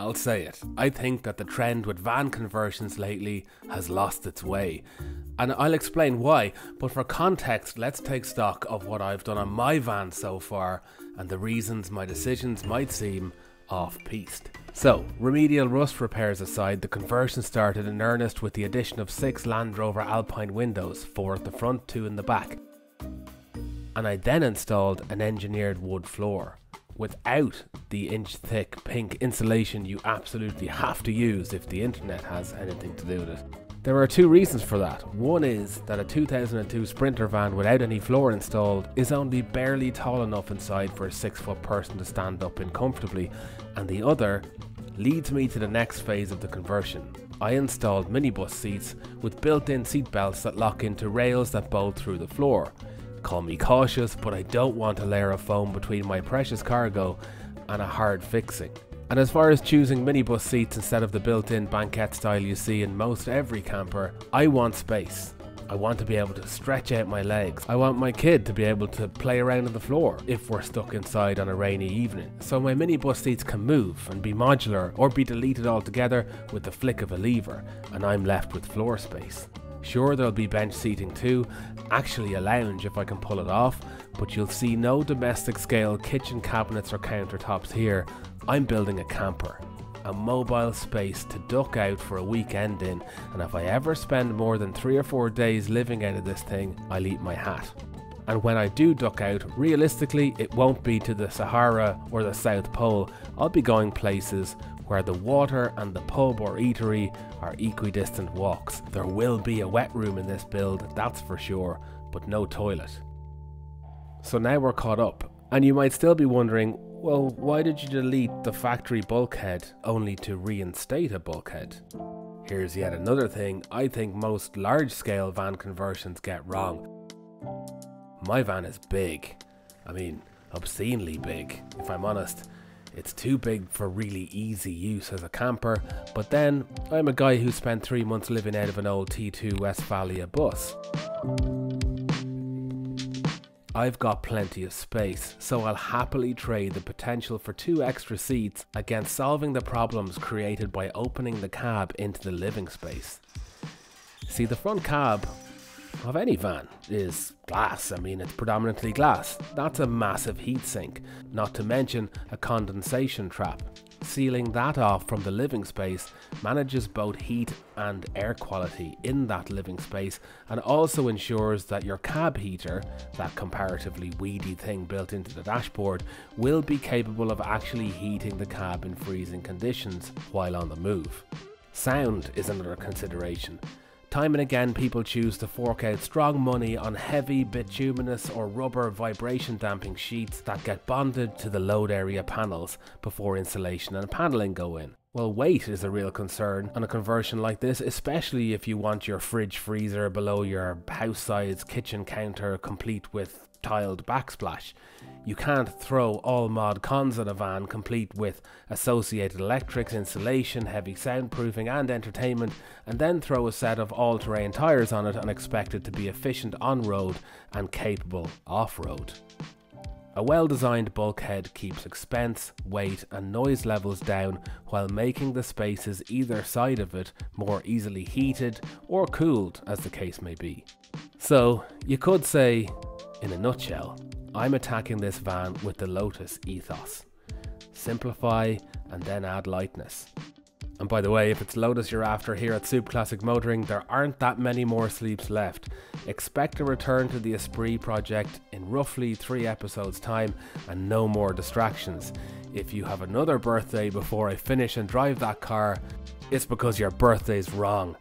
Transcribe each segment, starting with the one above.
I'll say it. I think that the trend with van conversions lately has lost its way. And I'll explain why, but for context, let's take stock of what I've done on my van so far and the reasons my decisions might seem off piste. So, remedial rust repairs aside, the conversion started in earnest with the addition of six Land Rover Alpine windows, four at the front, two in the back. And I then installed an engineered wood floor without the inch thick pink insulation you absolutely have to use if the internet has anything to do with it. There are two reasons for that. One is that a 2002 Sprinter van without any floor installed is only barely tall enough inside for a 6 foot person to stand up in comfortably, and the other leads me to the next phase of the conversion. I installed minibus seats with built in seat belts that lock into rails that bolt through the floor. Call me cautious, but I don't want a layer of foam between my precious cargo and a hard fixing. And as far as choosing minibus seats instead of the built-in banquette style you see in most every camper, I want space. I want to be able to stretch out my legs. I want my kid to be able to play around on the floor if we're stuck inside on a rainy evening. So my minibus seats can move and be modular or be deleted altogether with the flick of a lever and I'm left with floor space. Sure, there'll be bench seating too, actually a lounge if I can pull it off, but you'll see no domestic scale kitchen cabinets or countertops here. I'm building a camper, a mobile space to duck out for a weekend in, and if I ever spend more than three or four days living out of this thing, I'll eat my hat. And when I do duck out, realistically, it won't be to the Sahara or the South Pole. I'll be going places where the water and the pub or eatery are equidistant walks. There will be a wet room in this build, that's for sure, but no toilet. So now we're caught up, and you might still be wondering, well, why did you delete the factory bulkhead only to reinstate a bulkhead? Here's yet another thing I think most large scale van conversions get wrong. My van is big. I mean, obscenely big, if I'm honest. It's too big for really easy use as a camper, but then I'm a guy who spent three months living out of an old T2 Westfalia bus. I've got plenty of space, so I'll happily trade the potential for two extra seats against solving the problems created by opening the cab into the living space. See, the front cab of any van is glass. I mean, it's predominantly glass. That's a massive heat sink, not to mention a condensation trap. Sealing that off from the living space manages both heat and air quality in that living space and also ensures that your cab heater, that comparatively weedy thing built into the dashboard, will be capable of actually heating the cab in freezing conditions while on the move. Sound is another consideration. Time and again, people choose to fork out strong money on heavy bituminous or rubber vibration damping sheets that get bonded to the load area panels before insulation and paneling go in. Well, weight is a real concern on a conversion like this, especially if you want your fridge freezer below your house size kitchen counter complete with tiled backsplash. You can't throw all mod cons at a van complete with associated electrics, insulation, heavy soundproofing, and entertainment, and then throw a set of all terrain tyres on it and expect it to be efficient on road and capable off road. A well designed bulkhead keeps expense, weight, and noise levels down while making the spaces either side of it more easily heated or cooled, as the case may be. So, you could say, in a nutshell, I'm attacking this van with the Lotus ethos. Simplify and then add lightness. And by the way, if it's Lotus you're after here at Soup Classic Motoring, there aren't that many more sleeps left. Expect a return to the Esprit project in roughly three episodes' time and no more distractions. If you have another birthday before I finish and drive that car, it's because your birthday's wrong.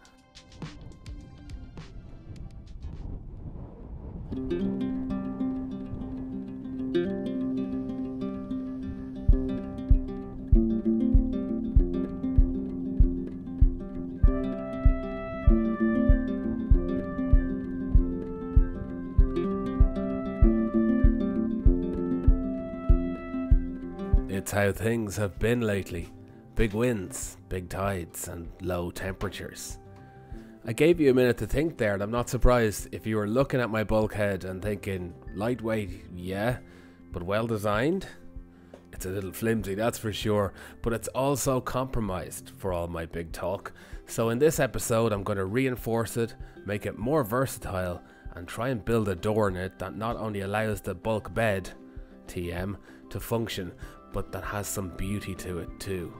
It's how things have been lately. Big winds, big tides, and low temperatures. I gave you a minute to think there, and I'm not surprised if you were looking at my bulkhead and thinking, lightweight, yeah, but well designed? It's a little flimsy, that's for sure, but it's also compromised for all my big talk. So, in this episode, I'm going to reinforce it, make it more versatile, and try and build a door in it that not only allows the bulk bed, TM, to function, but that has some beauty to it too.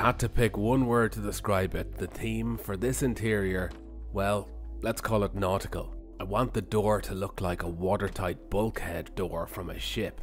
Had to pick one word to describe it, the theme for this interior, well, let's call it nautical. I want the door to look like a watertight bulkhead door from a ship,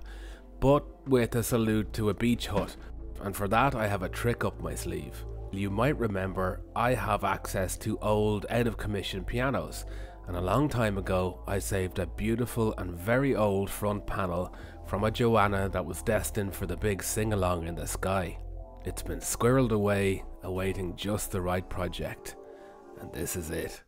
but with a salute to a beach hut, and for that I have a trick up my sleeve. You might remember I have access to old out of commission pianos, and a long time ago I saved a beautiful and very old front panel from a Joanna that was destined for the big sing along in the sky. It's been squirreled away, awaiting just the right project, and this is it.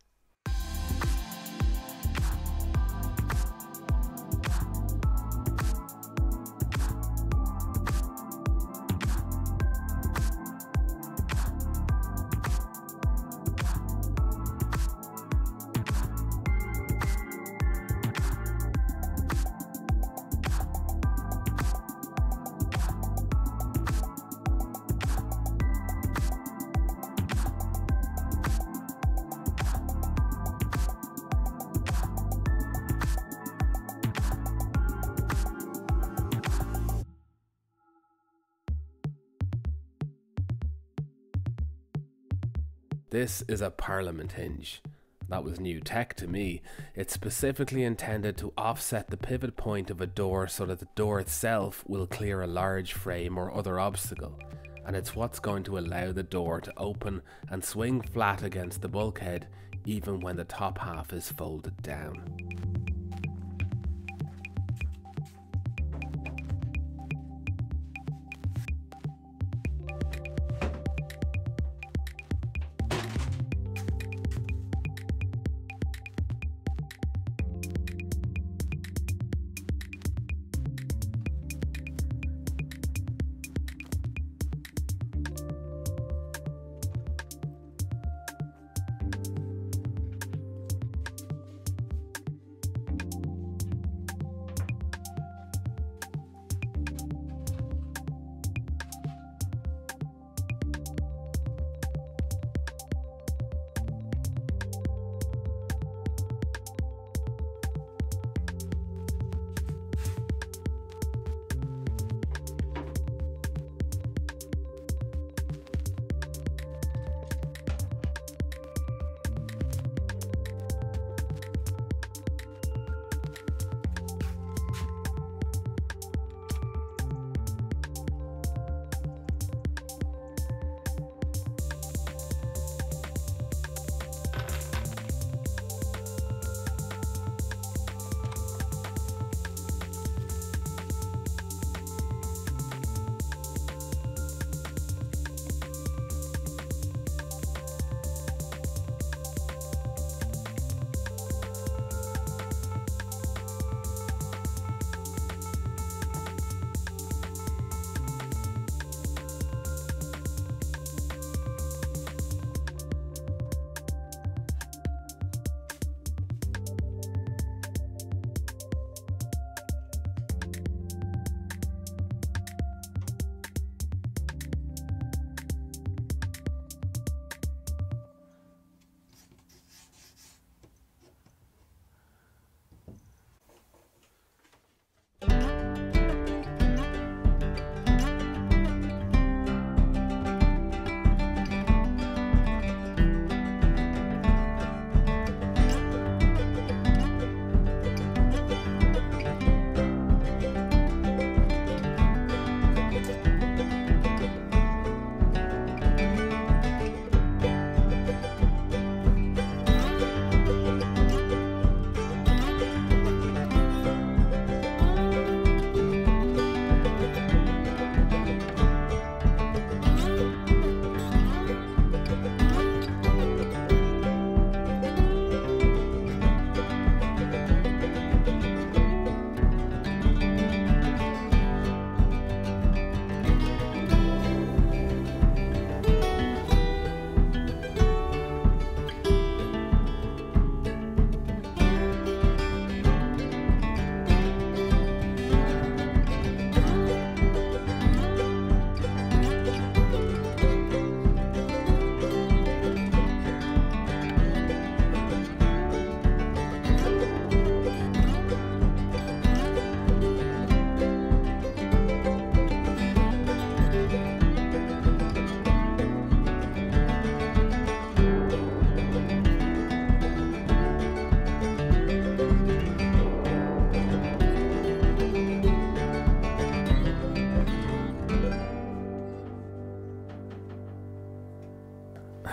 This is a Parliament hinge. That was new tech to me. It's specifically intended to offset the pivot point of a door so that the door itself will clear a large frame or other obstacle. And it's what's going to allow the door to open and swing flat against the bulkhead even when the top half is folded down.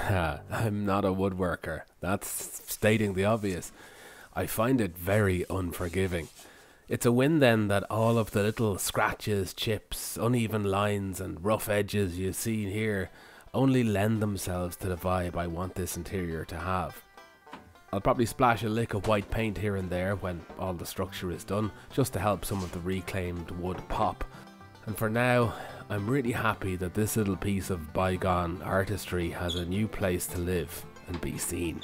not a woodworker. That's stating the obvious. I find it very unforgiving. It's a win then that all of the little scratches, chips, uneven lines, and rough edges you see here only lend themselves to the vibe I want this interior to have. I'll probably splash a lick of white paint here and there when all the structure is done, just to help some of the reclaimed wood pop. And for now, I'm really happy that this little piece of bygone artistry has a new place to live and be seen.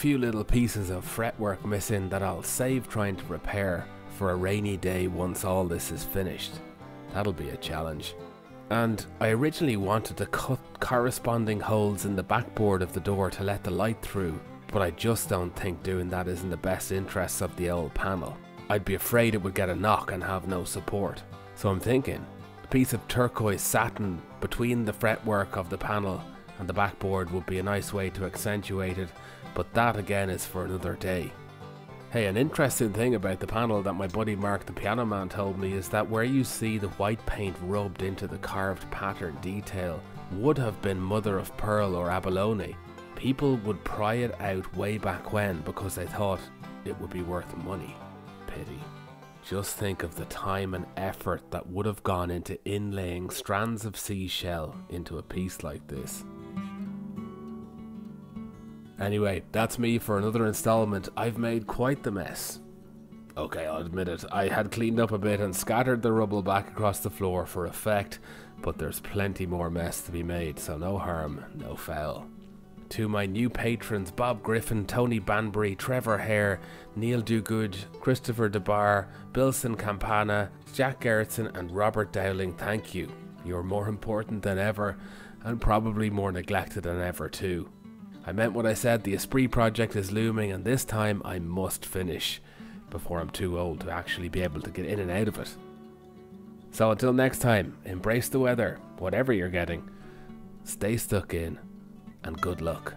Few little pieces of fretwork missing that I'll save trying to repair for a rainy day once all this is finished. That'll be a challenge. And I originally wanted to cut corresponding holes in the backboard of the door to let the light through, but I just don't think doing that is in the best interests of the old panel. I'd be afraid it would get a knock and have no support. So I'm thinking, a piece of turquoise satin between the fretwork of the panel and the backboard would be a nice way to accentuate it, but that again is for another day. Hey, an interesting thing about the panel that my buddy Mark the piano man told me is that where you see the white paint rubbed into the carved pattern detail would have been mother of pearl or abalone. People would pry it out way back when because they thought it would be worth money. Pity. Just think of the time and effort that would have gone into inlaying strands of seashell into a piece like this. Anyway, that's me for another installment. I've made quite the mess. Okay, I'll admit it. I had cleaned up a bit and scattered the rubble back across the floor for effect, but there's plenty more mess to be made, so no harm, no foul. To my new patrons Bob Griffin, Tony Banbury, Trevor Hare, Neil Duguid, Christopher DeBar, Bilson Campana, Jack Gerritsen, and Robert Dowling, thank you. You're more important than ever, and probably more neglected than ever, too. I meant what I said, the Esprit project is looming, and this time I must finish before I'm too old to actually be able to get in and out of it. So until next time, embrace the weather, whatever you're getting, stay stuck in, and good luck.